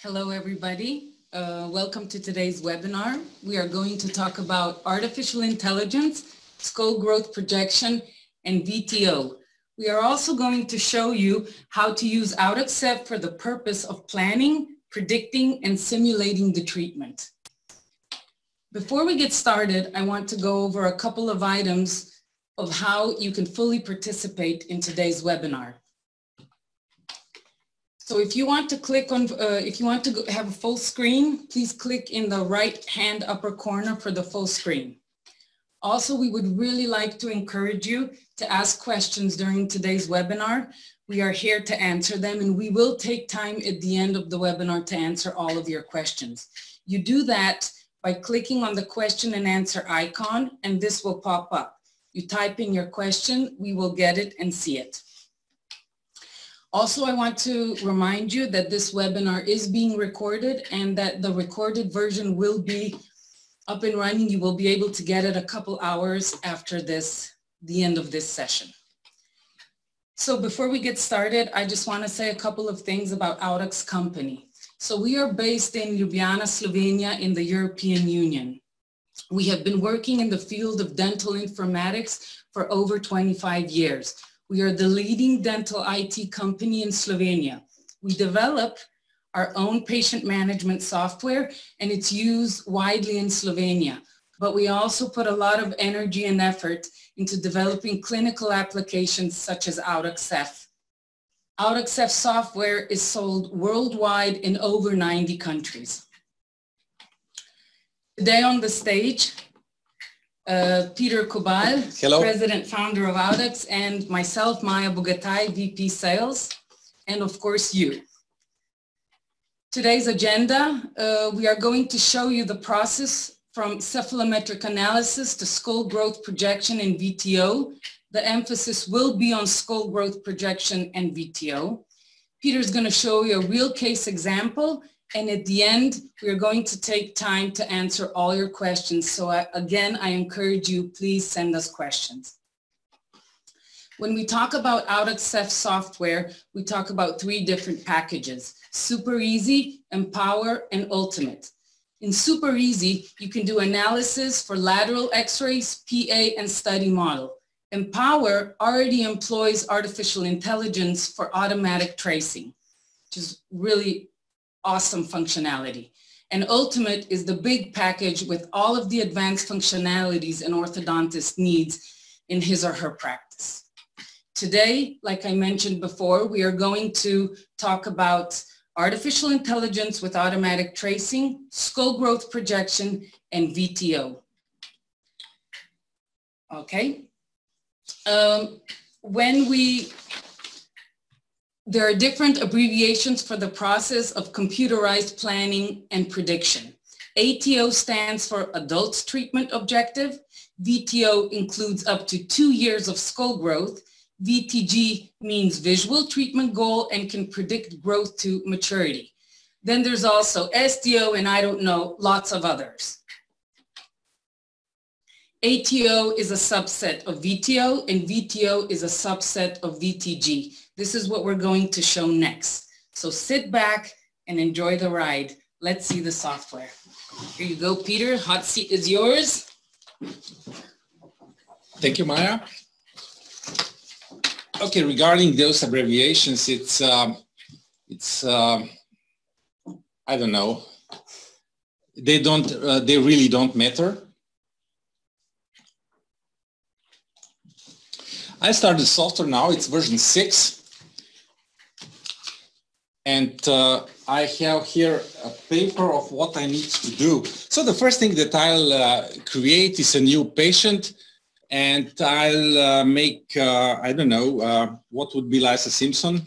Hello, everybody. Uh, welcome to today's webinar. We are going to talk about artificial intelligence, skull growth projection, and VTO. We are also going to show you how to use AudaxCeph for the purpose of planning, predicting, and simulating the treatment. Before we get started, I want to go over a couple of items of how you can fully participate in today's webinar. So if you want to click on, uh, if you want to have a full screen, please click in the right hand upper corner for the full screen. Also, we would really like to encourage you to ask questions during today's webinar. We are here to answer them and we will take time at the end of the webinar to answer all of your questions. You do that by clicking on the question and answer icon and this will pop up. You type in your question, we will get it and see it. Also, I want to remind you that this webinar is being recorded and that the recorded version will be up and running. You will be able to get it a couple hours after this, the end of this session. So before we get started, I just want to say a couple of things about Audax company. So we are based in Ljubljana, Slovenia in the European Union. We have been working in the field of dental informatics for over 25 years. We are the leading dental IT company in Slovenia. We develop our own patient management software and it's used widely in Slovenia. But we also put a lot of energy and effort into developing clinical applications such as AudaxCeph. AudaxCeph software is sold worldwide in over 90 countries. Today on the stage, uh, Peter Kobal, Hello. President, Founder of Audax, and myself, Maya Bogataj, VP Sales, and of course you. Today's agenda, uh, we are going to show you the process from cephalometric analysis to skull growth projection in VTO. The emphasis will be on skull growth projection and VTO. Peter's going to show you a real case example and at the end, we are going to take time to answer all your questions. So I, again, I encourage you, please send us questions. When we talk about AudaxCeph software, we talk about three different packages, Super Easy, Empower, and Ultimate. In Super Easy, you can do analysis for lateral x-rays, PA, and study model. Empower already employs artificial intelligence for automatic tracing, which is really awesome functionality. And Ultimate is the big package with all of the advanced functionalities an orthodontist needs in his or her practice. Today, like I mentioned before, we are going to talk about artificial intelligence with automatic tracing, skull growth projection, and VTO. Okay. Um, when we there are different abbreviations for the process of computerized planning and prediction. ATO stands for Adults Treatment Objective. VTO includes up to two years of skull growth. VTG means Visual Treatment Goal and can predict growth to maturity. Then there's also STO and I don't know, lots of others. ATO is a subset of VTO and VTO is a subset of VTG. This is what we're going to show next. So sit back and enjoy the ride. Let's see the software. Here you go, Peter. Hot seat is yours. Thank you, Maya. Okay, regarding those abbreviations, it's, um, it's uh, I don't know. They don't, uh, they really don't matter. I started the software now, it's version 6. And uh, I have here a paper of what I need to do. So the first thing that I'll uh, create is a new patient and I'll uh, make, uh, I don't know, uh, what would be Lisa Simpson?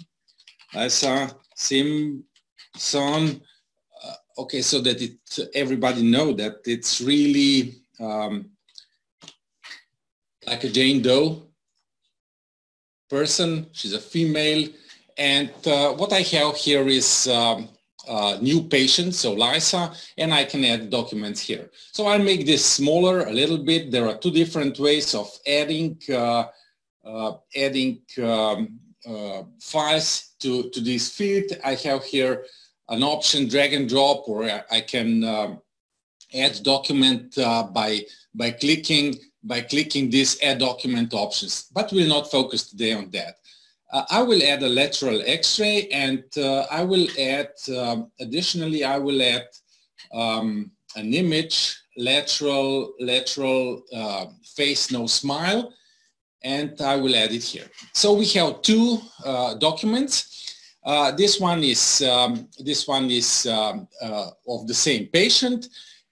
Lisa Simpson. Uh, okay, so that it, everybody know that it's really um, like a Jane Doe person. She's a female and uh, what I have here is um, uh, new patient, so Lisa, and I can add documents here. So I'll make this smaller a little bit. There are two different ways of adding uh, uh adding um, uh, files to, to this field. I have here an option drag and drop or I can um, add document uh, by, by clicking by clicking these add document options, but we'll not focus today on that. Uh, I will add a lateral x-ray and uh, I will add, um, additionally, I will add um, an image, lateral, lateral uh, face, no smile, and I will add it here. So we have two uh, documents. Uh, this one is, um, this one is um, uh, of the same patient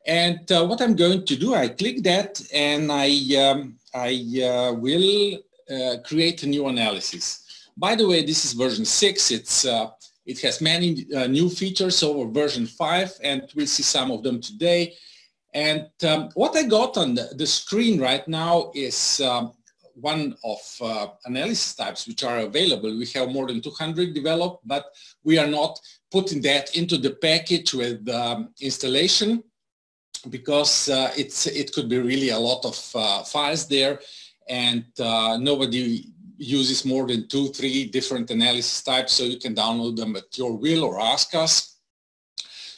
and what I'm going to do, I click that and I, um, I will create a new analysis. By the way, this is version 6. It's, uh, it has many uh, new features over version 5 and we'll see some of them today. And um, what I got on the, the screen right now is um, one of uh, analysis types which are available. We have more than 200 developed, but we are not putting that into the package with um, installation because uh, it's it could be really a lot of uh, files there and uh, nobody uses more than two three different analysis types so you can download them at your will or ask us.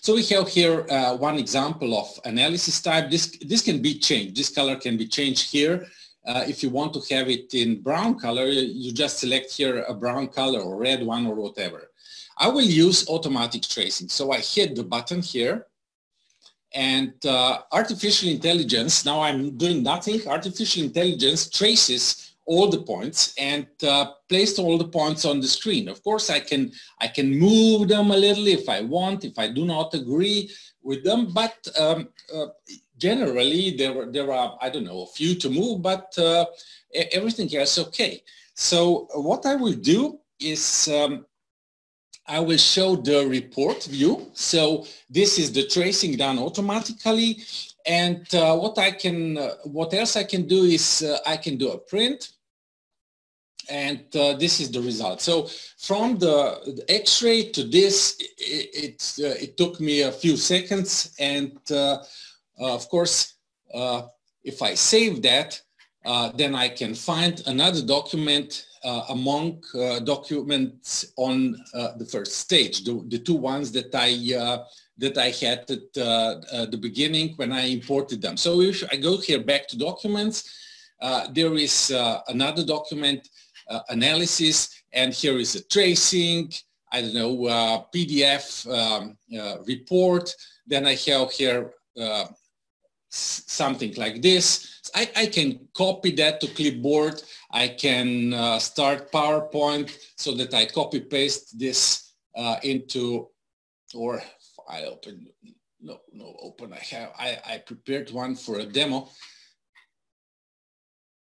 So we have here uh, one example of analysis type. This this can be changed. This color can be changed here. Uh, if you want to have it in brown color you just select here a brown color or red one or whatever. I will use automatic tracing. So I hit the button here and uh, artificial intelligence, now I'm doing nothing, artificial intelligence traces all the points and uh, placed all the points on the screen. Of course, I can, I can move them a little if I want, if I do not agree with them, but um, uh, generally there, there are, I don't know, a few to move, but uh, everything else okay. So what I will do is um, I will show the report view. So this is the tracing done automatically. And uh, what I can, uh, what else I can do is uh, I can do a print and uh, this is the result. So from the, the X-ray to this, it, it, uh, it, took me a few seconds. And uh, of course, if I save that, then I can find another document among documents on the first stage, the, the, two ones that I that I had at the beginning when I imported them. So if I go here back to documents, there is another document analysis, and here is a tracing, I don't know, uh, PDF um, uh, report. Then I have here uh, something like this. I, I, can copy that to clipboard. I can uh, start PowerPoint so that I copy paste this uh, into, or I open, no, no, open. I have, I, I prepared one for a demo.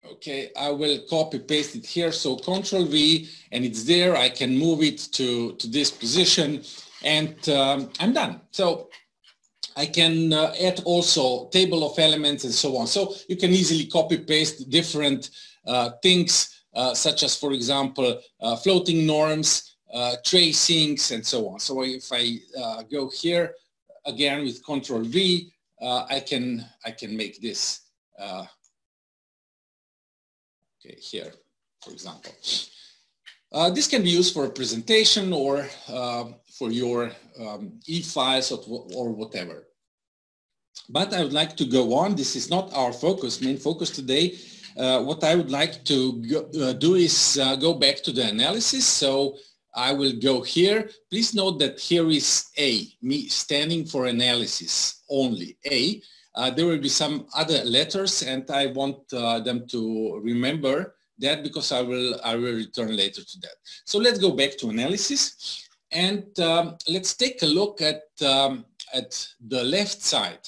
Okay, I will copy paste it here. So control V and it's there. I can move it to, to this position and um, I'm done. So I can uh, add also table of elements and so on. So you can easily copy paste different uh, things uh, such as, for example, uh, floating norms, uh, tracings, and so on. So if I uh, go here again with Control V, I can I can make this okay here, for example. this can be used for a presentation or for your um, e-files or, or whatever. But I would like to go on. This is not our focus, main focus today. Uh, what I would like to go, uh, do is uh, go back to the analysis. So I will go here. Please note that here is A, me standing for analysis only, A. Uh, there will be some other letters and I want uh, them to remember that because I will, I will return later to that. So let's go back to analysis. And um, let's take a look at, um, at the left side.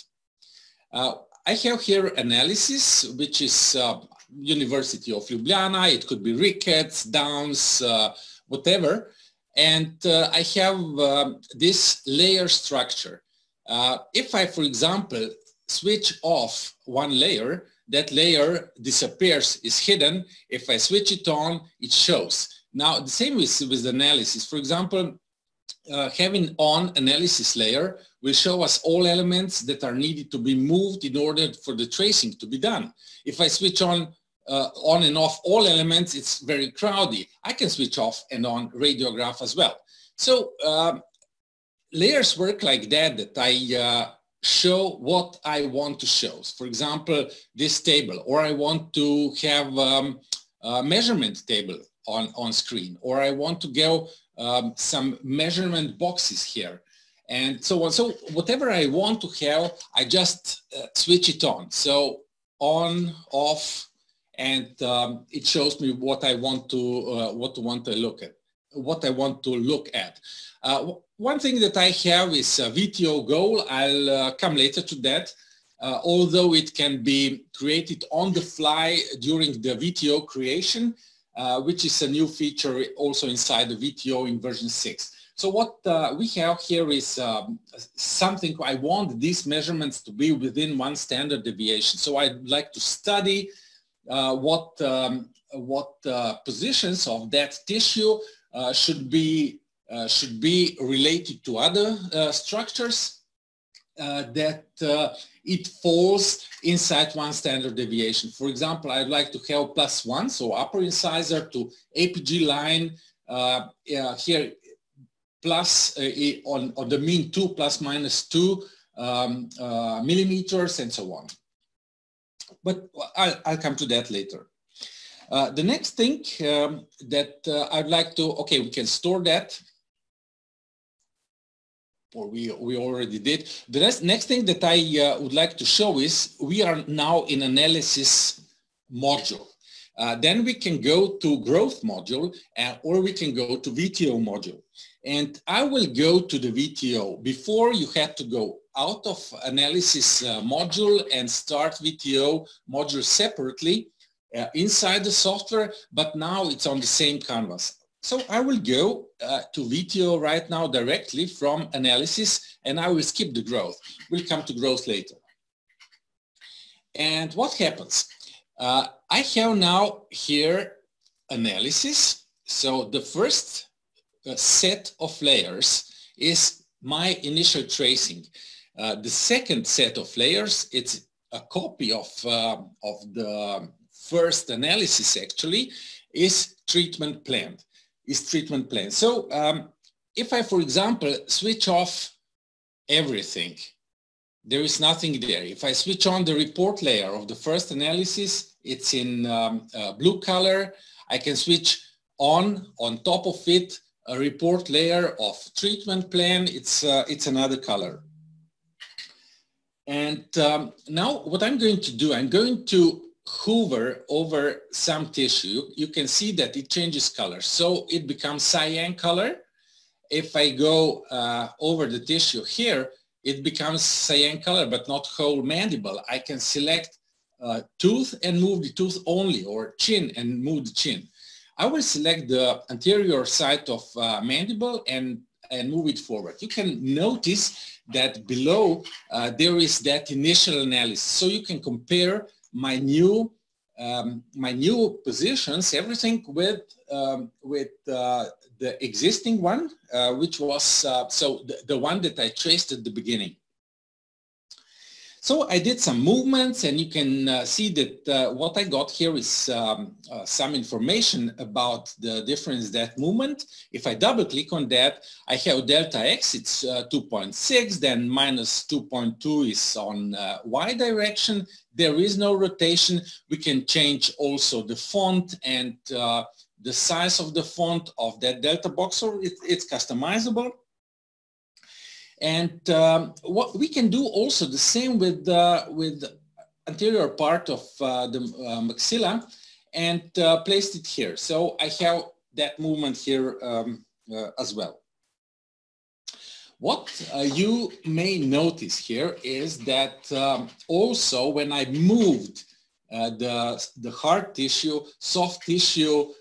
Uh, I have here analysis, which is uh, University of Ljubljana. It could be Ricketts, Downs, uh, whatever. And uh, I have um, this layer structure. Uh, if I, for example, switch off one layer, that layer disappears, is hidden. If I switch it on, it shows. Now, the same with, with analysis. For example, uh, having on analysis layer will show us all elements that are needed to be moved in order for the tracing to be done. If I switch on uh, on and off all elements, it's very crowded. I can switch off and on radiograph as well. So um, layers work like that, that I uh, show what I want to show. For example, this table, or I want to have um, a measurement table on, on screen, or I want to go um, some measurement boxes here and so on. So whatever I want to have, I just uh, switch it on. So on, off, and um, it shows me what I want to uh, what to want to look at, what I want to look at. Uh, one thing that I have is a VTO goal. I'll uh, come later to that. Uh, although it can be created on the fly during the VTO creation, uh, which is a new feature also inside the VTO in version 6. So what uh, we have here is um, something I want these measurements to be within one standard deviation. So I'd like to study uh, what um, what uh, positions of that tissue uh, should be uh, should be related to other uh, structures that it falls inside one standard deviation. For example, I'd like to have plus one, so upper incisor to APG line here plus on, on the mean 2 plus minus 2 um, millimeters and so on. But I'll, I'll come to that later. Uh, the next thing um, that uh, I'd like to, okay, we can store that. Or we, we already did. The next, next thing that I uh, would like to show is we are now in analysis module. Uh, then we can go to growth module uh, or we can go to VTO module. And I will go to the VTO. Before you had to go out of analysis uh, module and start VTO module separately uh, inside the software, but now it's on the same canvas. So I will go uh, to VTO right now directly from analysis and I will skip the growth. We'll come to growth later. And what happens? Uh, I have now here analysis. So the first uh, set of layers is my initial tracing. Uh, the second set of layers, it's a copy of, uh, of the first analysis actually, is treatment plan. Is treatment plan. So um, if I, for example, switch off everything, there is nothing there. If I switch on the report layer of the first analysis, it's in um, uh, blue color. I can switch on, on top of it, a report layer of treatment plan, it's, uh, it's another color. And um, now what I'm going to do, I'm going to hover over some tissue. You can see that it changes color. So it becomes cyan color. If I go uh, over the tissue here, it becomes cyan color, but not whole mandible. I can select uh, tooth and move the tooth only or chin and move the chin. I will select the anterior side of uh, mandible and, and move it forward. You can notice that below uh, there is that initial analysis. So you can compare my new um, my new positions, everything with um, with uh, the existing one, uh, which was uh, so the, the one that I traced at the beginning. So I did some movements and you can uh, see that uh, what I got here is um, uh, some information about the difference that movement. If I double click on that, I have delta x, it's uh, 2.6, then minus 2.2 is on uh, y direction. There is no rotation. We can change also the font and uh, the size of the font of that delta box, so it, it's customizable. And um, what we can do also the same with, uh, with anterior part of uh, the uh, maxilla and uh, placed it here. So I have that movement here um, uh, as well. What uh, you may notice here is that um, also when I moved the, the hard tissue, soft tissue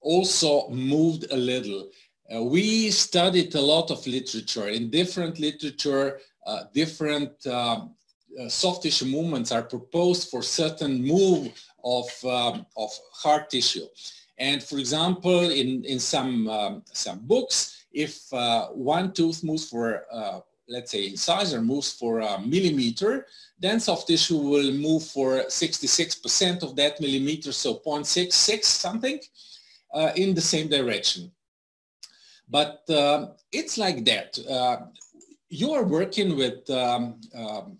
also moved a little. Uh, we studied a lot of literature. In different literature, uh, different um, uh, soft tissue movements are proposed for certain move of, um, of hard tissue. And for example, in, in some, um, some books, if uh, one tooth moves for, uh, let's say incisor moves for a millimeter, then soft tissue will move for 66% of that millimeter, so 0.66 something, uh, in the same direction. But uh, it's like that. Uh, you are working with um, um,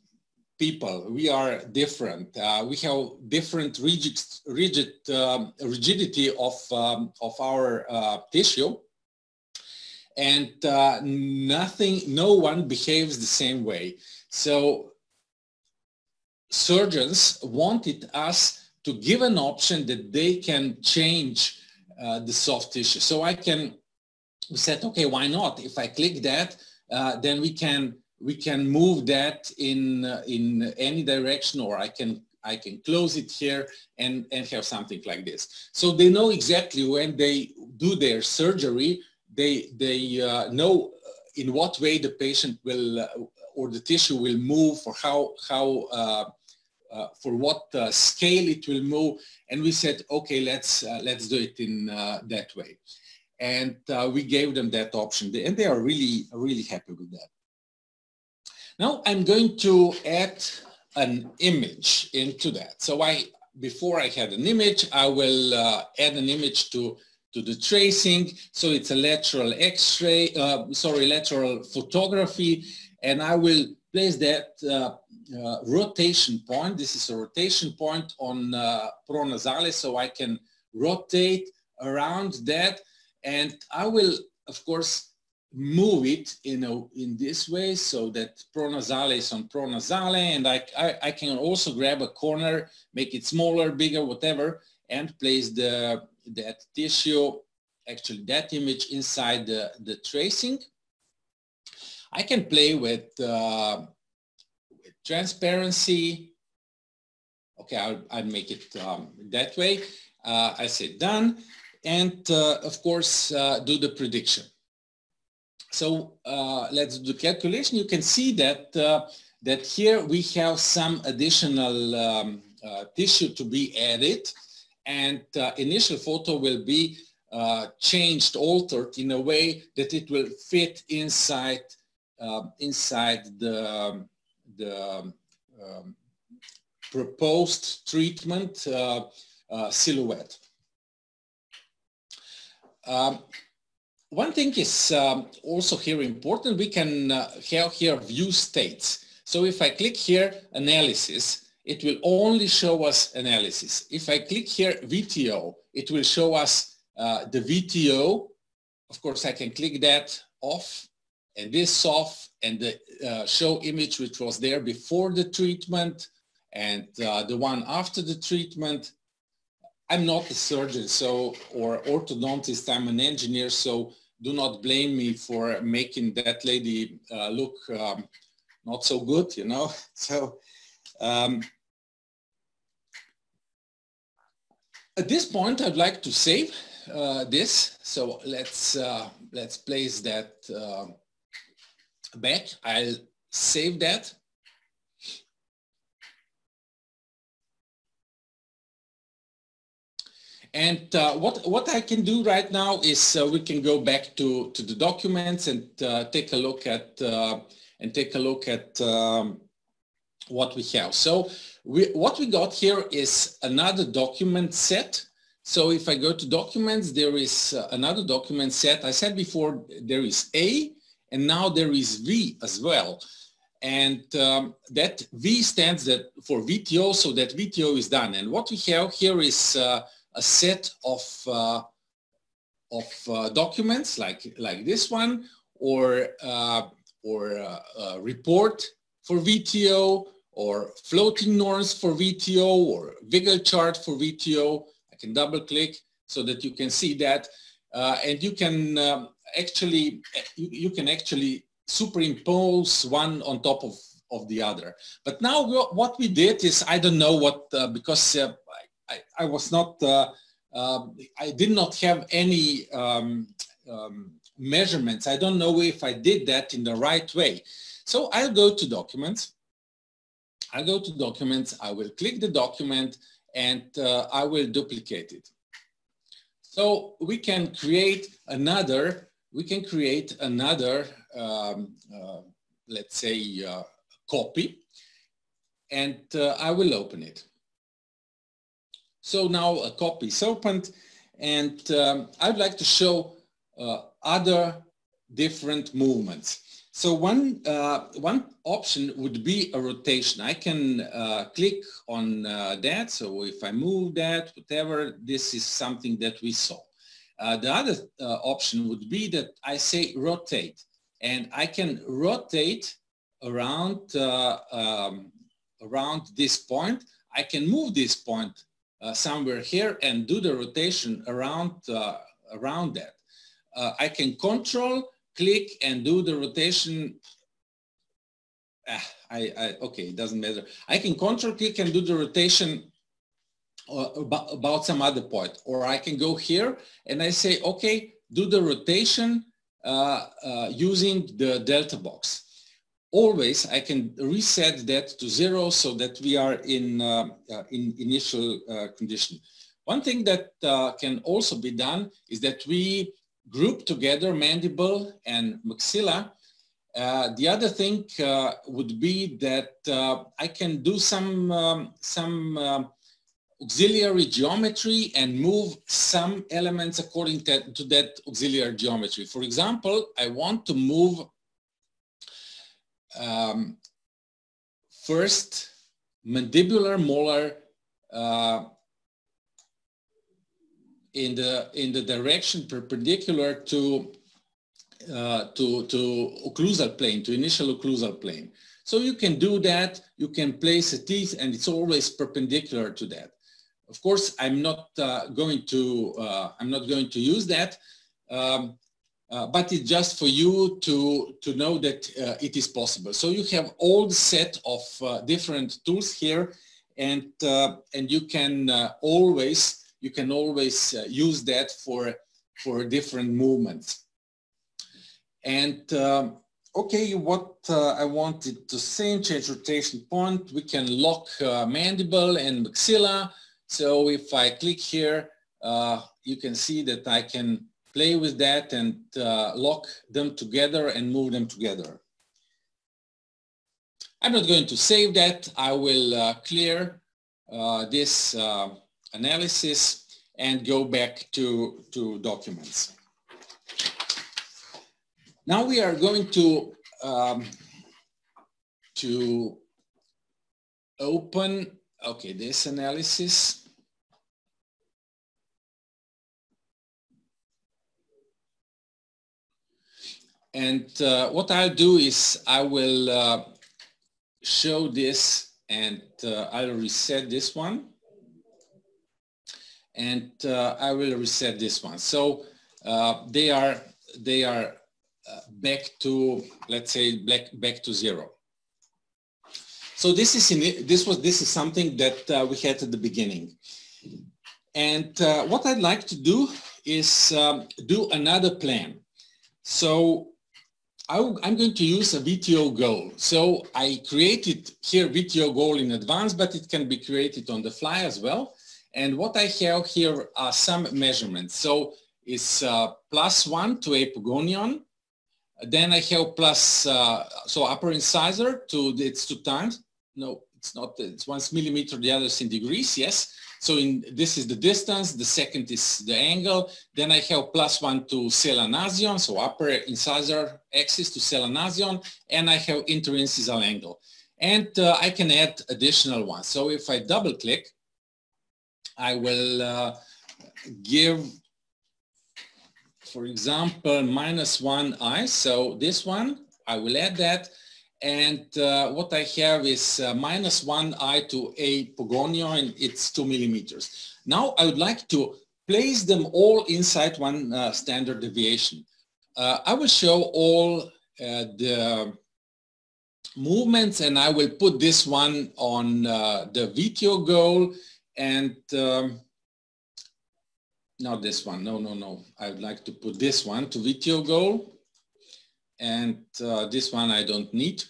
people. We are different. Uh, we have different rigid, rigid um, rigidity of, um, of our uh, tissue. And uh, nothing, no one behaves the same way. So surgeons wanted us to give an option that they can change uh, the soft tissue. So I can, we said, okay, why not? If I click that, uh, then we can we can move that in uh, in any direction, or I can I can close it here and and have something like this. So they know exactly when they do their surgery, they they uh, know in what way the patient will uh, or the tissue will move, or how how uh, uh, for what uh, scale it will move. And we said, okay, let's, uh, let's do it in that way. And we gave them that option and they are really, really happy with that. Now I'm going to add an image into that. So I, before I had an image, I will uh, add an image to, to the tracing. So it's a lateral x-ray, uh, sorry, lateral photography. And I will place that uh, uh, rotation point. This is a rotation point on uh, pronasale, so I can rotate around that. And I will, of course, move it in, a, in this way so that pronasale is on pronasale. And I, I, I can also grab a corner, make it smaller, bigger, whatever, and place the, that tissue, actually that image inside the, the tracing. I can play with uh, transparency. Okay, I'll, I'll make it um, that way. Uh, I say done. And uh, of course, uh, do the prediction. So uh, let's do calculation. You can see that, uh, that here we have some additional um, uh, tissue to be added and initial photo will be changed, altered in a way that it will fit inside inside the the um, proposed treatment uh, uh, silhouette. Um, one thing is um, also here important, we can uh, have here view states. So if I click here analysis, it will only show us analysis. If I click here VTO, it will show us uh, the VTO. Of course, I can click that off and this off and the uh, show image which was there before the treatment and uh, the one after the treatment. I'm not a surgeon so or orthodontist, I'm an engineer, so do not blame me for making that lady uh, look um, not so good, you know. So um, at this point, I'd like to save uh, this. So let's uh, let's place that uh, back. I'll save that. And uh, what, what I can do right now is uh, we can go back to, to the documents and uh, take a look at uh, and take a look at um, what we have. So we, what we got here is another document set. So if I go to documents, there is uh, another document set. I said before there is A, and now there is V as well. And um, that V stands that for VTO, so that VTO is done. And what we have here is uh, a set of, uh, of uh, documents like, like this one, or, uh, or a uh, report for VTO, or floating norms for VTO, or Wiggle chart for VTO. I can double click so that you can see that. And you can um, actually, you, you, can actually superimpose one on top of, of the other. But now what we did is, I don't know what, uh, because uh, I, I was not, uh, um, I did not have any um, um, measurements. I don't know if I did that in the right way. So I'll go to documents. I'll go to documents. I will click the document and uh, I will duplicate it. So we can create another we can create another, um, uh, let's say, uh, copy, and uh, I will open it. So now a copy is opened, and um, I'd like to show uh, other different movements. So one, uh, one option would be a rotation. I can uh, click on uh, that. So if I move that, whatever, this is something that we saw. Uh, the other uh, option would be that I say rotate and I can rotate around, um, around this point. I can move this point somewhere here and do the rotation around, around that. I can control click and do the rotation. Ah, I, I, okay, it doesn't matter. I can control click and do the rotation uh, about, about some other point. Or I can go here and I say, okay, do the rotation uh, uh, using the delta box. Always I can reset that to zero so that we are in, uh, uh in initial uh, condition. One thing that can also be done is that we group together mandible and maxilla. Uh, the other thing uh, would be that uh, I can do some, um, some um, auxiliary geometry and move some elements according to, to, that auxiliary geometry. For example, I want to move um, first mandibular molar uh, in the in the direction perpendicular to uh, to to occlusal plane, to initial occlusal plane. So you can do that. You can place a teeth, and it's always perpendicular to that. Of course, I'm not uh, going to uh, I'm not going to use that, um, uh, but it's just for you to to know that uh, it is possible. So you have all the set of uh, different tools here, and and you can always you can always uh, use that for, for different movements. And um, okay, what uh, I wanted to say, change rotation point, we can lock uh, mandible and maxilla. So if I click here, uh, you can see that I can play with that and uh, lock them together and move them together. I'm not going to save that. I will uh, clear this analysis and go back to, to documents. Now we are going to, um, to open, okay, this analysis. And uh, what I'll do is I will uh, show this and uh, I'll reset this one and uh, I will reset this one. So uh, they are they are uh, back to let's say back back to zero. So this is in, this was this is something that we had at the beginning, and what I'd like to do is um, do another plan. So I, am going to use a VTO goal. So I created here VTO goal in advance, but it can be created on the fly as well. And what I have here are some measurements. So it's uh, plus one to A-pogonion. Then I have plus, uh, so upper incisor to, it's two times. No, it's not, it's one millimeter, the other is in degrees, yes. So in, this is the distance, the second is the angle. Then I have plus one to sella-nasion, so upper incisor axis to sella-nasion, and I have interincisal angle. And uh, I can add additional ones. So if I double click, I will uh, give, for example, minus one i. So this one, I will add that. And uh, what I have is uh, minus one i to A-pogonion, and it's two millimeters. Now I would like to place them all inside one uh, standard deviation. Uh, I will show all uh, the movements and I will put this one on the VTO goal and um, not this one, no, no, no. I would like to put this one to VTO goal. And uh, this one I don't need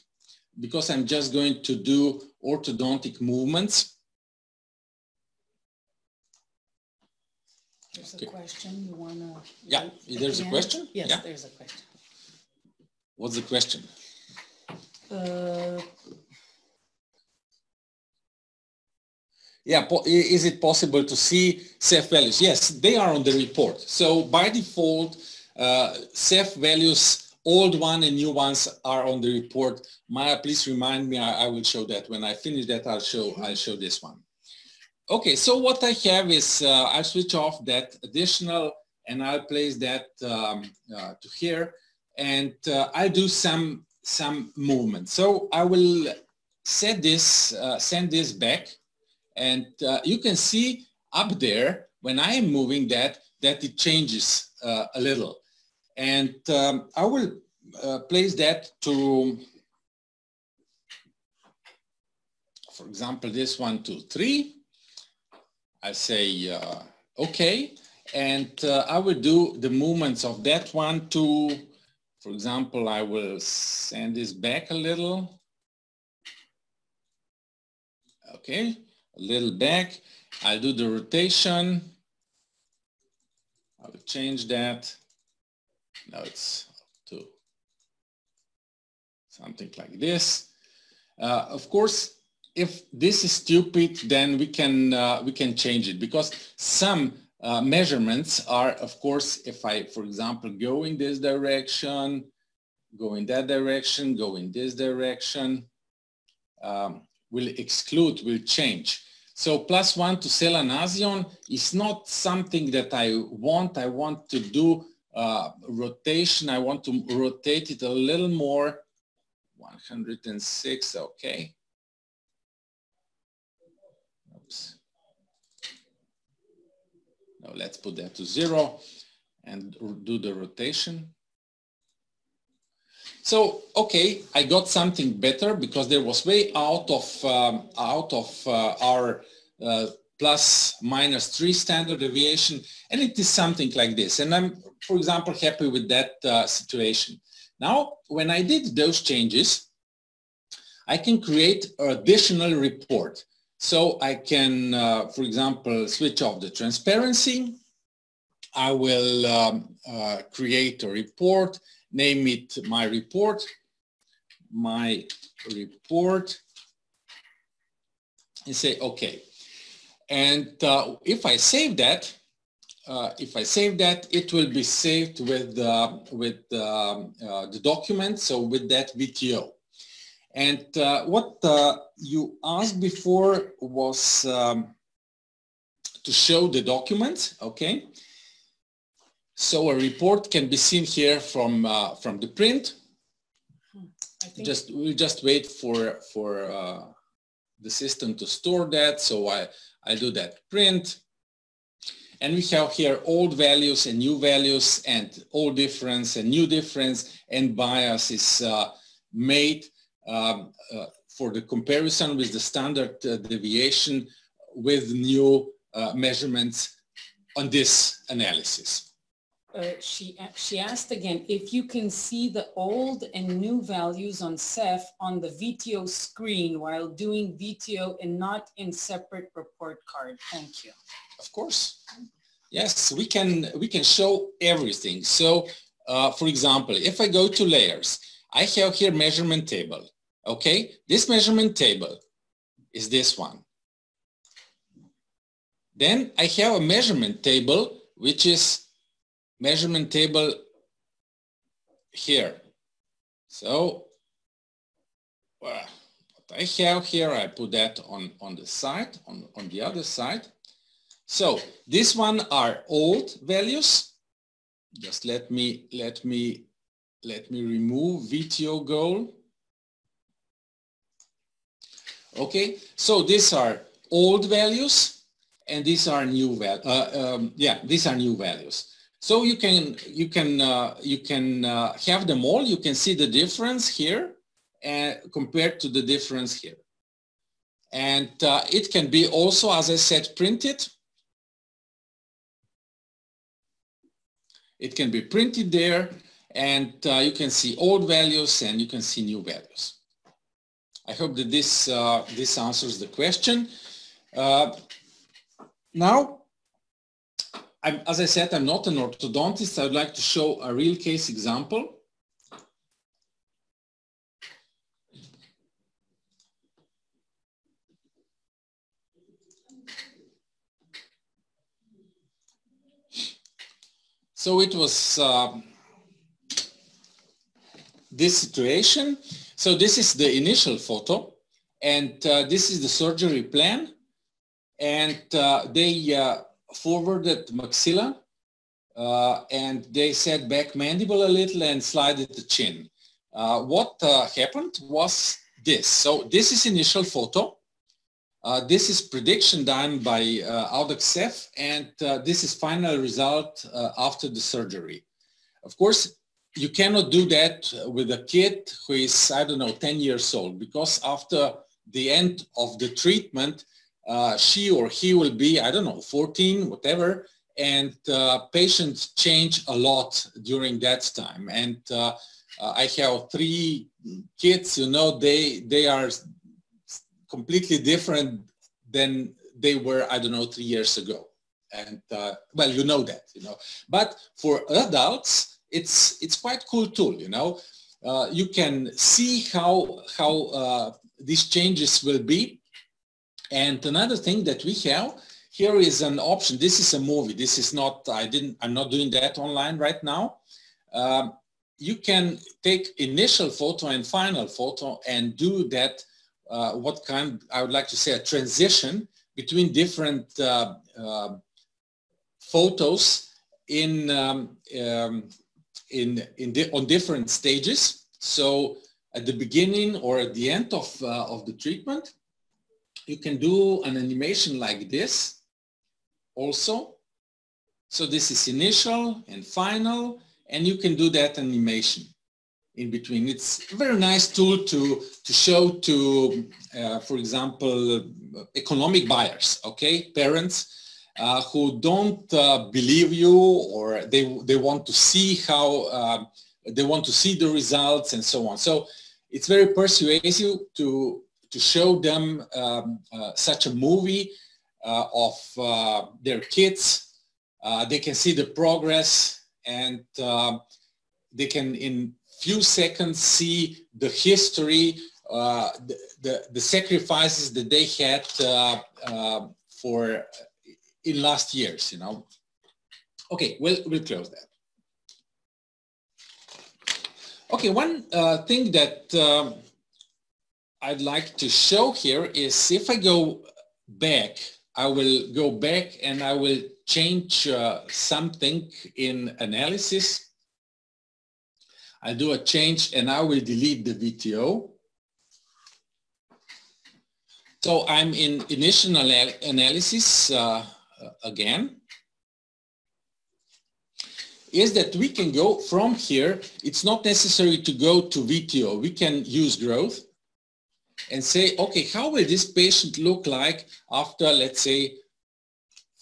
because I'm just going to do orthodontic movements. There's okay. a question you want to... Yeah, there's a question? Yes, yeah. there's a question. What's the question? Uh, yeah, is it possible to see Ceph values? Yes, they are on the report. So by default, uh, Ceph values, old one and new ones are on the report. Maya, please remind me, I, I will show that. When I finish that, I'll show, I'll show this one. Okay, so what I have is, uh, I'll switch off that additional and I'll place that um, uh, to here and uh, I'll do some, some movement. So I will set this, uh, send this back and uh, you can see up there when I am moving that, that it changes uh, a little. And um, I will uh, place that to, for example, this one, two, three. I say, uh, okay. And uh, I will do the movements of that one to, for example, I will send this back a little. Okay, a little back. I'll do the rotation. I will change that. Now it's to something like this. Uh, of course, if this is stupid, then we can uh, we can change it because some uh, measurements are, of course, if I, for example, go in this direction, go in that direction, go in this direction, um, will exclude, will change. So plus one to Sella-nasion is not something that I want. I want to do uh, rotation. I want to rotate it a little more. 106, okay. Oops. Now let's put that to zero and do the rotation. So, okay, I got something better because there was way out of, um, out of uh, our uh, plus minus three standard deviation, and it is something like this. And I'm, for example, happy with that uh, situation. Now, when I did those changes, I can create an additional report. So I can, uh, for example, switch off the transparency. I will um, uh, create a report name it my report, my report, and say, okay. And uh, if I save that, uh, if I save that, it will be saved with, uh, with um, uh, the document, so with that VTO. And uh, what uh, you asked before was um, to show the document, okay? So a report can be seen here from uh, from the print. Just we'll just wait for for uh, the system to store that. So I I do that print, and we have here old values and new values and old difference and new difference and bias is uh, made um, uh, for the comparison with the standard uh, deviation with new uh, measurements on this analysis uh, she, she asked again, if you can see the old and new values on Ceph on the VTO screen while doing VTO and not in separate report card. Thank you. Of course. Yes, we can, we can show everything. So, uh, for example, if I go to layers, I have here measurement table. Okay, this measurement table is this one. Then I have a measurement table which is measurement table here. So well, what I have here, I put that on, on the side, on, on the other side. So this one are old values. Just let me, let me, let me remove VTO goal. Okay, so these are old values and these are new, val uh, um, yeah, these are new values. So you can you can uh, you can uh, have them all. You can see the difference here uh, compared to the difference here. And uh, it can be also, as I said, printed. It can be printed there and uh, you can see old values and you can see new values. I hope that this, uh, this answers the question. now, I'm, as I said, I'm not an orthodontist. I would like to show a real case example. So it was um, this situation. So this is the initial photo and uh, this is the surgery plan. And uh, they uh, forwarded maxilla uh, and they set back mandible a little and slided the chin. Uh, what uh, happened was this. So this is initial photo. Uh, this is prediction done by uh, Audax and uh, this is final result uh, after the surgery. Of course, you cannot do that with a kid who is, I don't know, 10 years old because after the end of the treatment, uh, she or he will be, I don't know, 14, whatever, and uh, patients change a lot during that time. And I have three kids, you know, they, they are completely different than they were, I don't know, three years ago. And uh, well, you know that, you know. But for adults, it's it's quite cool tool, you know. Uh, you can see how how uh, these changes will be. And another thing that we have here is an option. This is a movie. This is not. I didn't. I'm not doing that online right now. Um, you can take initial photo and final photo and do that uh, what kind, I would like to say, a transition between different uh, uh, photos in, um, um, in, in di on different stages. So at the beginning or at the end of, uh, of the treatment, you can do an animation like this also. So this is initial and final, and you can do that animation in between. It's a very nice tool to, to show to, uh, for example, economic buyers, okay, parents uh, who don't uh, believe you or they, they want to see how, uh, they want to see the results and so on. So it's very persuasive to, to show them um, uh, such a movie uh, of their kids. they can see the progress and they can in few seconds see the history, uh, the, the, the, sacrifices that they had uh, uh, for in last years, you know. Okay, we'll, we'll close that. Okay, one uh, thing that um, I'd like to show here is if I go back, I will go back and I will change uh, something in analysis I do a change and I will delete the VTO. So I'm in initial analysis uh, again. Is that we can go from here, it's not necessary to go to VTO. We can use growth and say, okay, how will this patient look like after, let's say,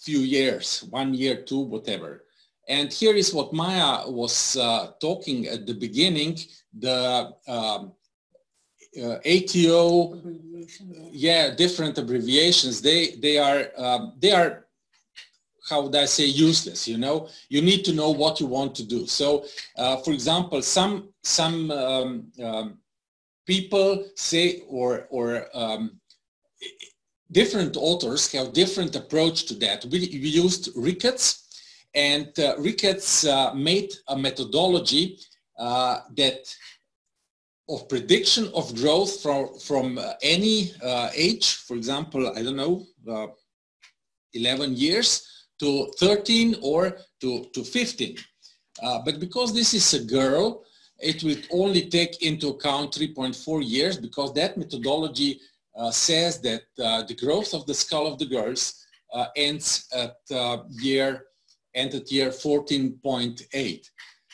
few years, one year, two, whatever. And here is what Maya was uh, talking at the beginning, the um, uh, ATO, yeah, different abbreviations. They they are um, they are how would I say useless? You know, you need to know what you want to do. So, uh, for example, some some um, um people say or or um, different authors have different approach to that. We, we used Ricketts and uh, Ricketts uh, made a methodology uh, that of prediction of growth from, from uh, any uh, age, for example, I don't know, uh, 11 years to 13 or to, to 15. but because this is a girl, it will only take into account 3.4 years because that methodology says that the growth of the skull of the girls ends at year at year 14.8.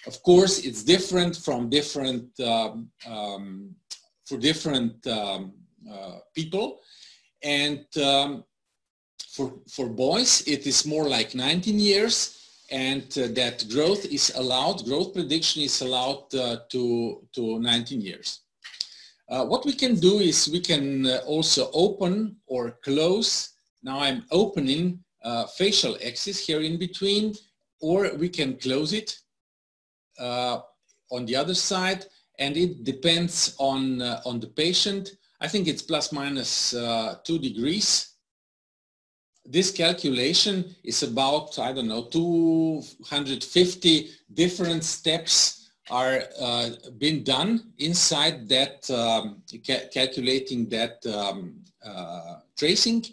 Of course, it's different from different, um, um, for different um, uh, people. And um, for, for boys, it is more like 19 years and uh, that growth is allowed, growth prediction is allowed uh, to, to 19 years. Uh, what we can do is we can uh, also open or close. Now I'm opening uh, facial axis here in between, or we can close it uh, on the other side, and it depends on, uh, on the patient. I think it's plus minus, uh, two degrees. this calculation is about, I don't know, 250 different steps are uh, been done inside that um, ca calculating that um, uh, tracing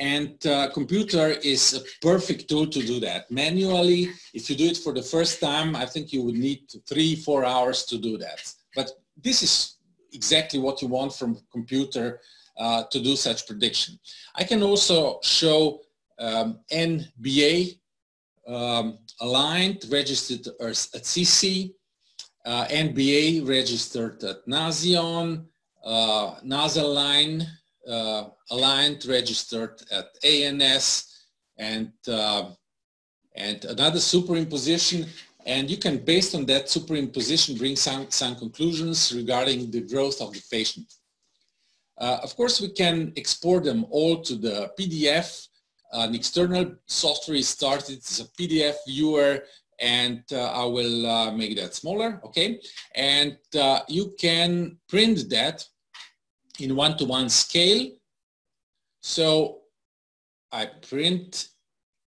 and uh, computer is a perfect tool to do that. Manually, if you do it for the first time, I think you would need three, four hours to do that. But this is exactly what you want from computer uh, to do such prediction. I can also show um, NBA um, aligned, registered at CC, uh, NBA registered at Nasion, uh, NASA line uh, aligned, registered at ANS, and uh, and another superimposition. And you can, based on that superimposition, bring some, some conclusions regarding the growth of the patient. Uh, of course, we can export them all to the PDF. An external software is started. It's a PDF viewer and uh, I will uh, make that smaller, okay? And uh, you can print that in one-to-one -one scale. So I print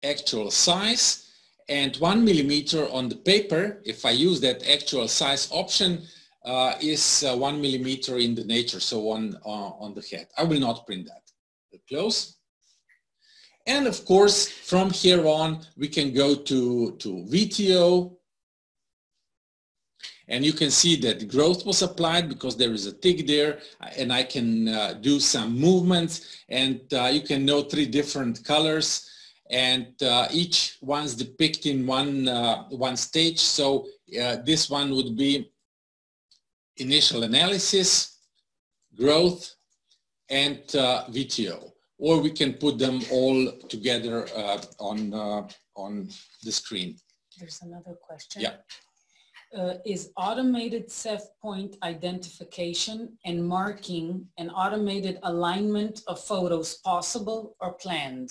actual size and one millimeter on the paper, if I use that actual size option, uh, is uh, one millimeter in the nature, so on, uh, on the head. I will not print that. Close. And of course, from here on, we can go to, to VTO, and you can see that growth was applied because there is a tick there and I can uh, do some movements and uh, you can know three different colors and uh, each one's depicting one, uh, one stage. So uh, this one would be initial analysis, growth, and uh, VTO. Or we can put them all together on, on the screen. There's another question. Yeah uh, is automated set point identification and marking and automated alignment of photos possible or planned?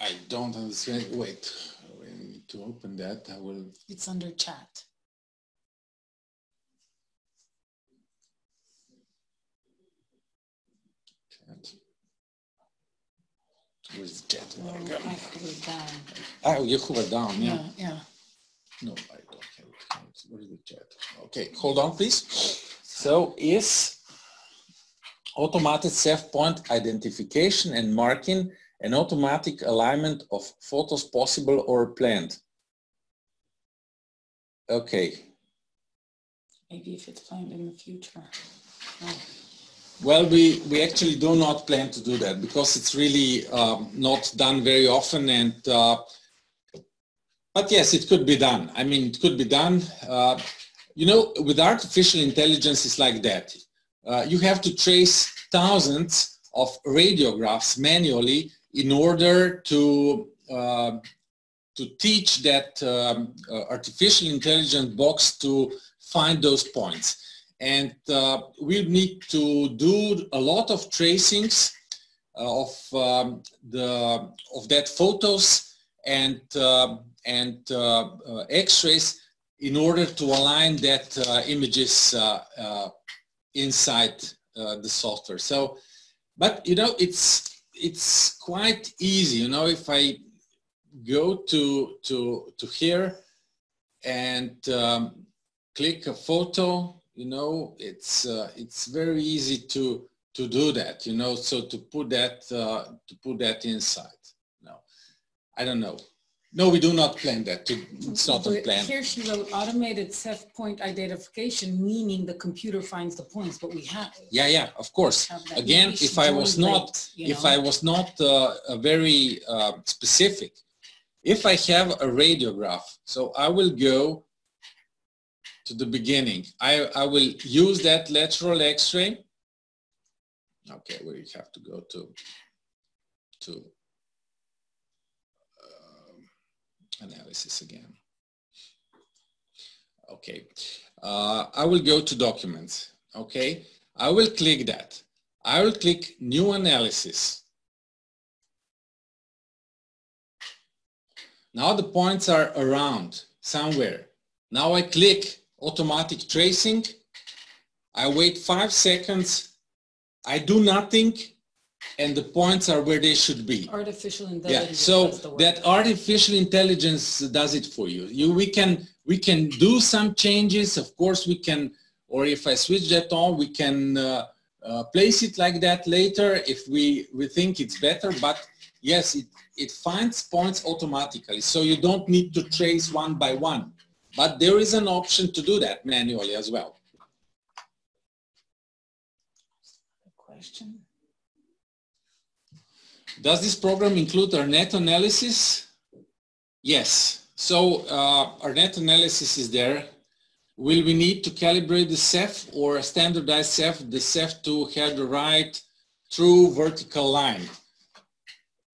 I don't understand. Wait, we need to open that. I will. It's under. Chat. Where's the chat? Oh, I have it down. Oh, you hover down, yeah. Yeah, yeah. No, I don't have it. Where is the chat? Okay, hold on, please. So is automated self-point identification and marking and automatic alignment of photos possible or planned? Okay. Maybe if it's planned in the future. Oh. Well, we, we actually do not plan to do that because it's really um, not done very often and uh, but yes, it could be done. I mean, it could be done. Uh, you know, with artificial intelligence, it's like that. Uh, you have to trace thousands of radiographs manually in order to uh, to teach that um, uh, artificial intelligence box to find those points and uh, we need to do a lot of tracings uh, of um, the of that photos and uh, and uh, uh, X-rays in order to align that uh, images inside the software. So, but you know, it's it's quite easy. You know, if I go to to to here and um, click a photo you know it's uh, it's very easy to to do that you know so to put that uh, to put that inside. No i don't know. No we do not plan that to, it's not but a plan. here she wrote automated set point identification meaning the computer finds the points but we have yeah yeah of course. again if i was not late, if know? i was not uh, very uh, specific if i have a radiograph so i will go to the beginning. I, I will use that lateral x-ray. Okay, we have to go to, to um, analysis again. Okay, uh, I will go to documents. Okay, I will click that. I will click new analysis. Now the points are around somewhere. Now I click automatic tracing. I wait five seconds. I do nothing. and the points are where they should be. Artificial intelligence. Yeah, so that artificial intelligence does it for you. You we can we can do some changes. Of course, we can, or if I switch that on, we can uh, uh, place it like that later if we we think it's better. But yes, it it finds points automatically, so you don't need to trace one by one. But there is an option to do that manually as well. Question. Does this program include Arnett analysis? Yes. So uh, Arnett analysis is there. Will we need to calibrate the Ceph or a standardized Ceph, the Ceph to have the right true vertical line?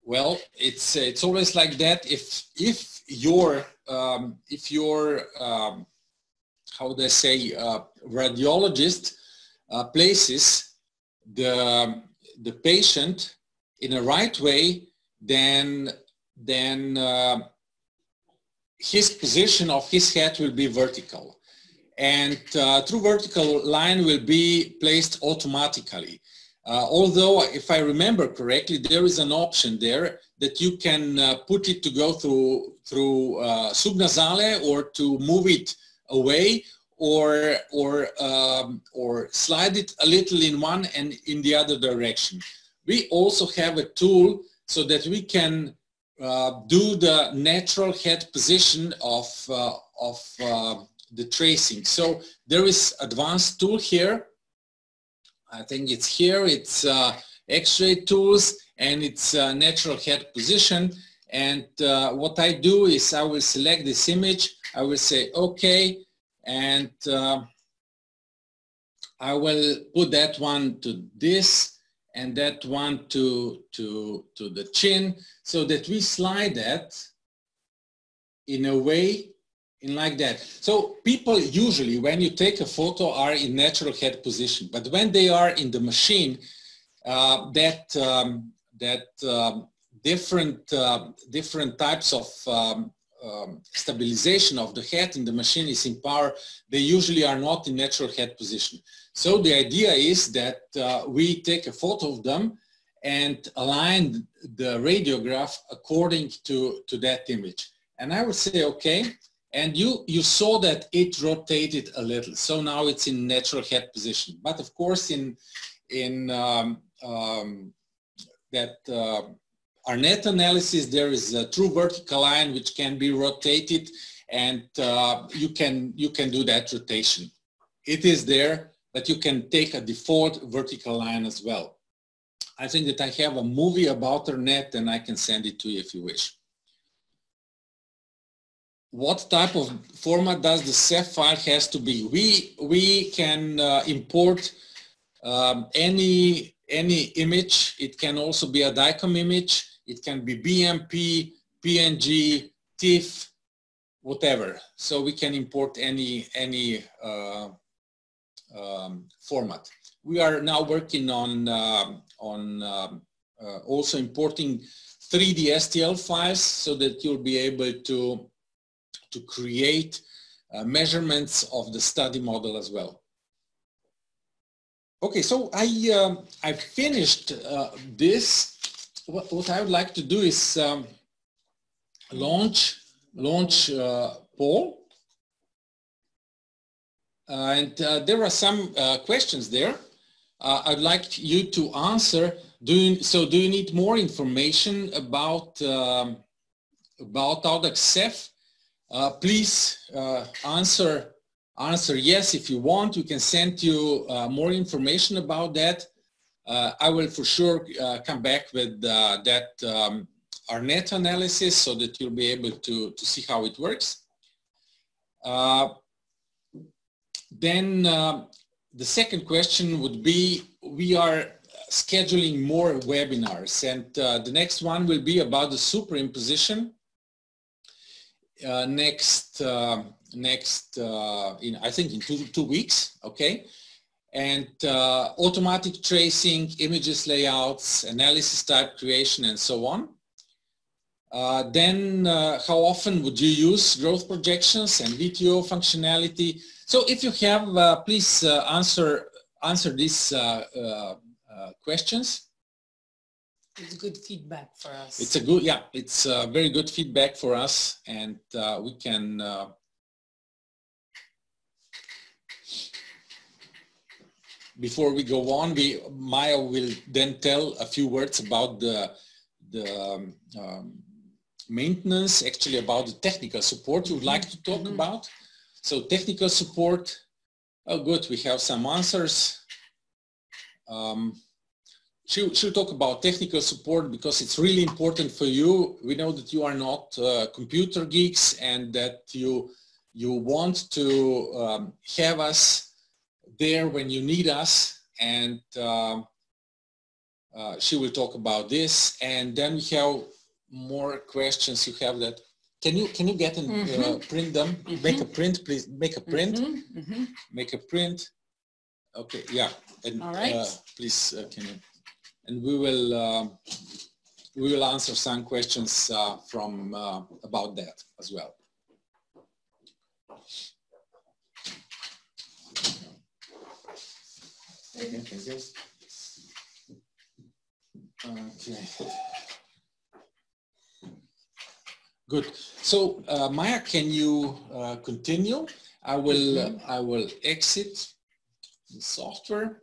Well, it's it's always like that. If if your um, if your um, how I say uh, radiologist uh, places the the patient in a right way, then then uh, his position of his head will be vertical. And uh, true vertical line will be placed automatically. Uh, although, if I remember correctly, there is an option there that you can uh, put it to go through through uh, subnasale or to move it away or or um, or slide it a little in one and in the other direction we also have a tool so that we can uh, do the natural head position of, uh, of uh, the tracing. So there is advanced tool here. I think it's here. It's uh, X-ray tools and it's uh, natural head position. And uh, what I do is I will select this image. I will say, okay. And I will put that one to this and that one to, to, to the chin so that we slide that in a way in like that. So people usually when you take a photo are in natural head position, but when they are in the machine, uh, that, um, that um, different, uh, different types of um, um, stabilization of the head in the machine is in power, they usually are not in natural head position. So the idea is that uh, we take a photo of them and align the radiograph according to, to that image. And I would say, okay, and you, you saw that it rotated a little. So now it's in natural head position. But of course, in, in um, um, that uh, Arnett analysis, there is a true vertical line which can be rotated and uh, you, can, you can do that rotation. It is there, but you can take a default vertical line as well. I think that I have a movie about Arnett and I can send it to you if you wish. What type of format does the Ceph file has to be? We, we can uh, import um, any, any image. It can also be a DICOM image. It can be BMP, PNG, TIFF, whatever. So we can import any, any uh, um, format. We are now working on, uh, on um, uh, also importing 3D STL files so that you'll be able to, to create uh, measurements of the study model as well. Okay, so I, um, I finished uh, this what, what I would like to do is um, launch launch uh, poll. Uh, and uh, there are some uh, questions there. I'd like you to answer. Do you, so do you need more information about um, about AudaxCeph? Uh, please answer answer yes if you want. We can send you more information about that uh, I will for sure uh, come back with uh, that um, Arnett analysis so that you'll be able to, to see how it works. Uh, then uh, the second question would be, we are scheduling more webinars and uh, the next one will be about the superimposition next uh, next uh, in I think in two two weeks okay and uh, automatic tracing, images layouts, analysis type creation, and so on. Uh, then uh, how often would you use growth projections and VTO functionality? So if you have, uh, please uh, answer, answer these uh, questions. It's good feedback for us. It's a good, yeah, it's a very good feedback for us and uh, we can uh, before we go on, we Maya will then tell a few words about the the um, um, maintenance, actually about the technical support you would like to talk mm -hmm. about. So technical support, oh good, we have some answers. Um, she'll, she'll talk about technical support because it's really important for you. We know that you are not uh, computer geeks and that you, you want to um, have us there when you need us and uh, uh, she will talk about this and then we have more questions you have that can you can you get and mm -hmm. uh, print them mm -hmm. make a print please make a print mm -hmm. make a print okay yeah and All right. Uh, please uh, can you and we will uh, we will answer some questions from about that as well Okay, thank you. Okay. Good. So uh, Maya, can you uh, continue? I will uh, I will exit the software.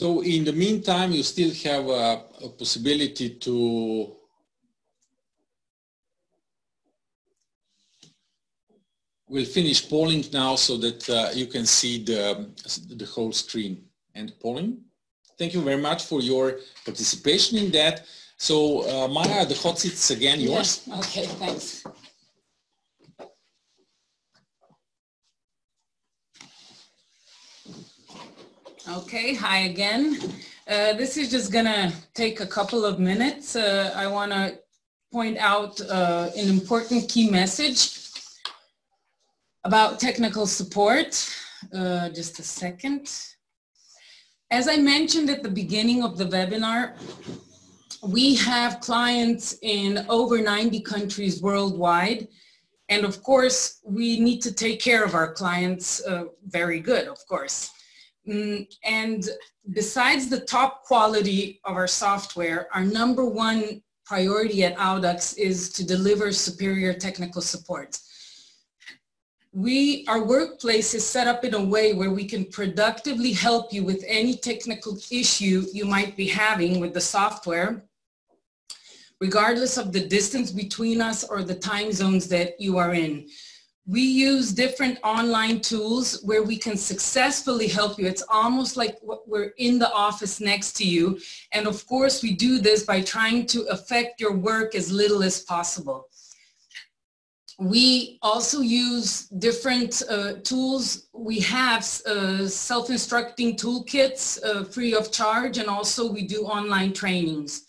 So in the meantime, you still have a, a possibility to we'll finish polling now so that uh, you can see the, the whole screen and polling. Thank you very much for your participation in that. So uh, Maya, the hot seat's again yours. Yeah. Okay, thanks. Okay, hi again. Uh, this is just gonna take a couple of minutes. Uh, I wanna point out uh, an important key message about technical support. Uh, just a second. As I mentioned at the beginning of the webinar, we have clients in over 90 countries worldwide. And of course, we need to take care of our clients uh, very good, of course. Mm, and besides the top quality of our software, our number one priority at Audax is to deliver superior technical support. We, our workplace is set up in a way where we can productively help you with any technical issue you might be having with the software, regardless of the distance between us or the time zones that you are in. We use different online tools where we can successfully help you. It's almost like we're in the office next to you. And of course, we do this by trying to affect your work as little as possible. We also use different uh, tools. We have uh, self-instructing toolkits uh, free of charge, and also we do online trainings.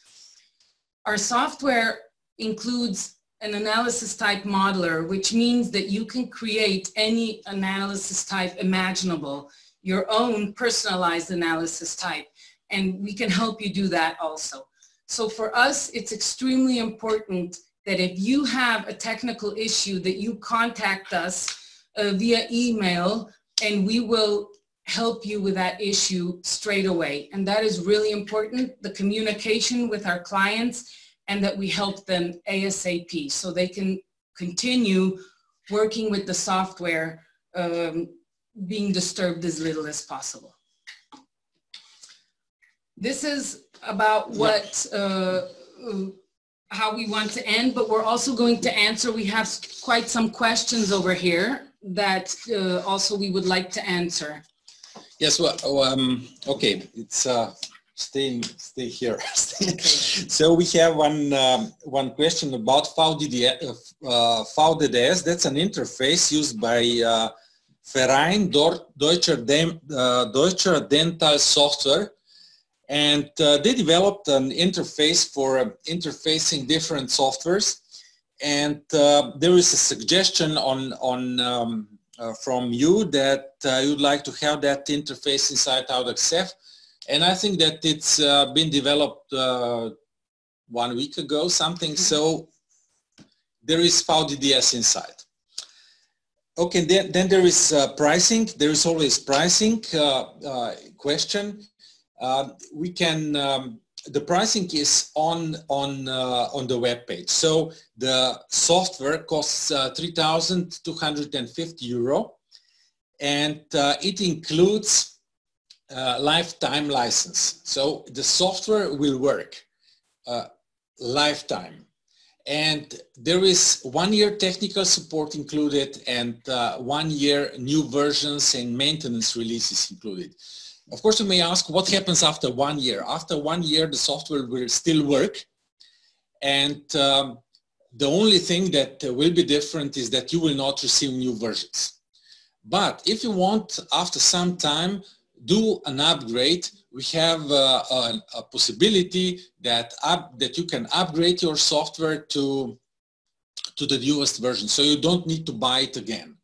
Our software includes an analysis type modeler, which means that you can create any analysis type imaginable, your own personalized analysis type, and we can help you do that also. So for us, it's extremely important that if you have a technical issue that you contact us uh, via email and we will help you with that issue straight away. And that is really important, the communication with our clients and that we help them ASAP so they can continue working with the software um, being disturbed as little as possible. This is about what, uh, how we want to end, but we're also going to answer, we have quite some questions over here that uh, also we would like to answer. Yes, well, oh, um, okay, it's uh, stay stay here. so we have one um, one question about VDDS. Uh, VDDS. That's an interface used by uh, Verein Deutscher, Dem, uh, Deutscher Dental Software, and uh, they developed an interface for uh, interfacing different softwares. And uh, there is a suggestion on on um, uh, from you that you'd like to have that interface inside AudaxCeph and I think that it's uh, been developed uh, one week ago, something. So there is VDDS inside. Okay, then, then there is uh, pricing. There is always pricing uh, uh, question. Um, we can, um, the pricing is on, on, uh, on the web page. So the software costs uh, 3,250 euro and uh, it includes lifetime license. So the software will work lifetime and there is one year technical support included and uh, one year new versions and maintenance releases included. Of course, you may ask what happens after one year. After one year, the software will still work. And um, the only thing that will be different is that you will not receive new versions. But if you want, after some time, do an upgrade, we have uh, a, a, possibility that up, that you can upgrade your software to to the newest version, so you don't need to buy it again.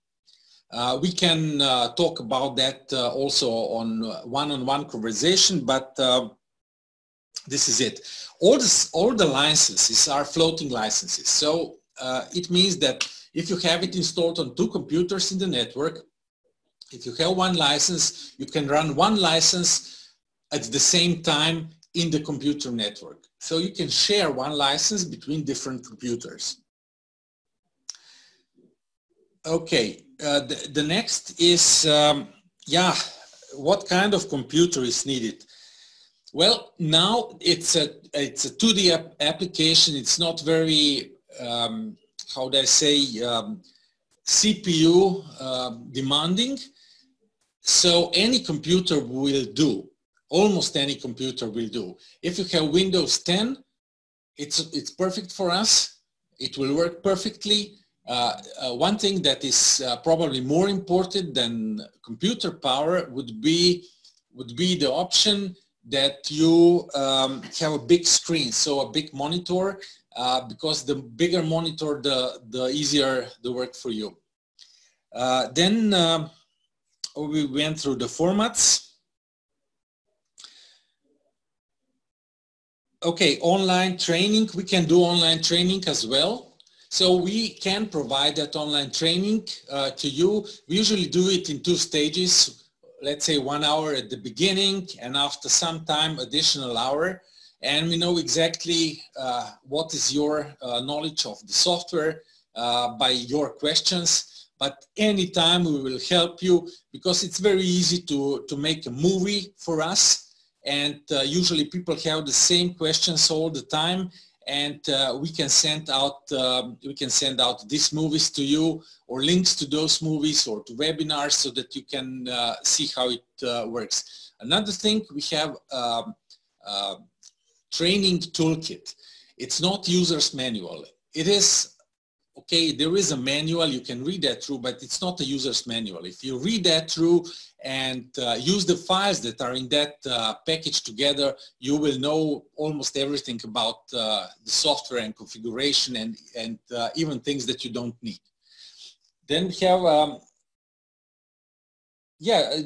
Uh, we can uh, talk about that uh, also on one-on-one -on -one conversation, but uh, this is it. All, this, all the licenses are floating licenses, so uh, it means that if you have it installed on two computers in the network, if you have one license, you can run one license at the same time in the computer network. So you can share one license between different computers. Okay, uh, the, the, next is, um, yeah, what kind of computer is needed? Well, now it's a, it's a 2D ap application. It's not very, um, how do I say, um, CPU uh, demanding. So any computer will do, almost any computer will do. If you have Windows 10, it's, it's perfect for us. It will work perfectly. Uh, uh, one thing that is uh, probably more important than computer power would be, would be the option that you um, have a big screen, so a big monitor, uh, because the bigger monitor, the, the easier the work for you. Uh, then um, we went through the formats. Okay, online training, we can do online training as well. So we can provide that online training uh, to you. We usually do it in two stages, let's say one hour at the beginning and after some time additional hour. And we know exactly uh, what is your uh, knowledge of the software uh, by your questions but anytime we will help you because it's very easy to, to make a movie for us and uh, usually people have the same questions all the time and uh, we can send out um, we can send out these movies to you or links to those movies or to webinars so that you can uh, see how it uh, works. Another thing we have um, uh, training toolkit. It's not user's manual. It is okay, there is a manual, you can read that through, but it's not a user's manual. If you read that through and uh, use the files that are in that uh, package together, you will know almost everything about uh, the software and configuration and, and uh, even things that you don't need. Then we have, um, yeah, uh,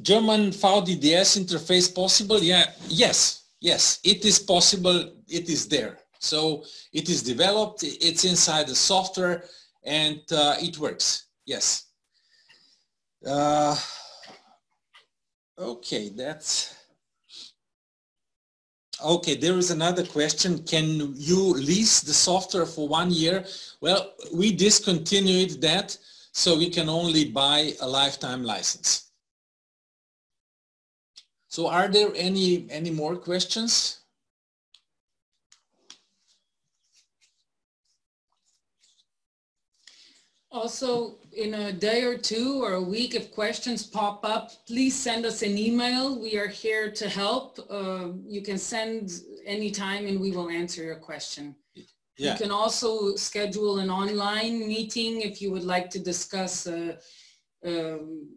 German VDDS interface possible? Yeah, yes, yes, it is possible, it is there. So it is developed, it's inside the software and uh, it works. Yes. Uh, okay, that's... Okay, there is another question. Can you lease the software for one year? Well, we discontinued that, so we can only buy a lifetime license. So are there any, any more questions? Also, in a day or two or a week, if questions pop up, please send us an email. We are here to help. Uh, you can send anytime and we will answer your question. Yeah. You can also schedule an online meeting if you would like to discuss uh, um,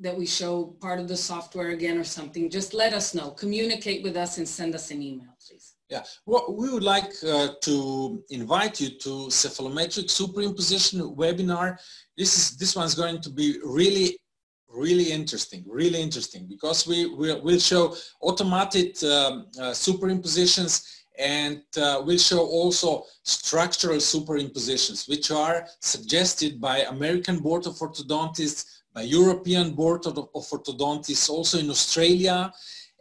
that we show part of the software again or something. Just let us know. Communicate with us and send us an email, please. Yeah, well, we would like uh, to invite you to cephalometric superimposition webinar. This is this one's going to be really, really interesting, really interesting because we will we'll show automated um, uh, superimpositions and uh, we'll show also structural superimpositions, which are suggested by American Board of Orthodontists, by European Board of, of Orthodontists, also in Australia,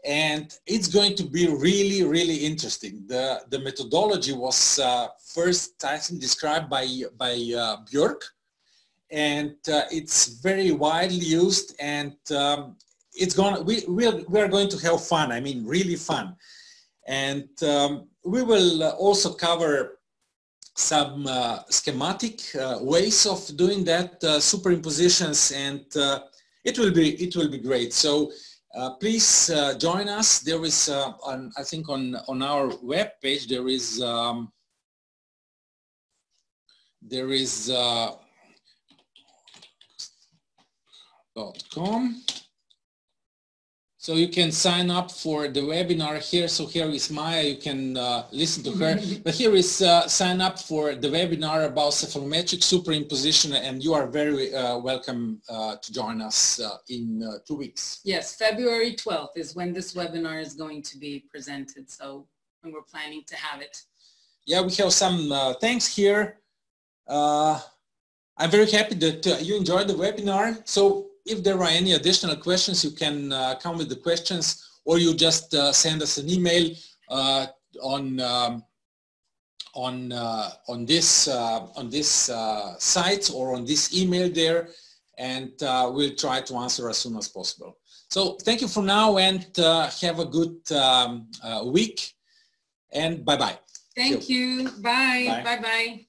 and it's going to be really, really interesting. The, the methodology was uh, first, I think, described by, by uh, Björk, and uh, it's very widely used, and um, it's going we, we're, we're going to have fun, I mean, really fun. And um, we will also cover some uh, schematic uh, ways of doing that, uh, superimpositions, and uh, it will be it will be great. So uh, please uh, join us. There is, on, I think, on on our web page there is um, there is dot com. So you can sign up for the webinar here. So here is Maya, you can uh, listen to her. But here is uh, sign up for the webinar about cephalometric superimposition and you are very uh, welcome uh, to join us uh, in uh, two weeks. Yes, February 12th is when this webinar is going to be presented. So when we're planning to have it. Yeah, we have some thanks here. I'm very happy that you enjoyed the webinar. So if there are any additional questions, you can uh, come with the questions or you just uh, send us an email uh, on um, on uh, on this uh, on this uh, site or on this email there, and we'll try to answer as soon as possible. So thank you for now, and have a good um, week, and bye bye. Thank you. Bye. Bye bye.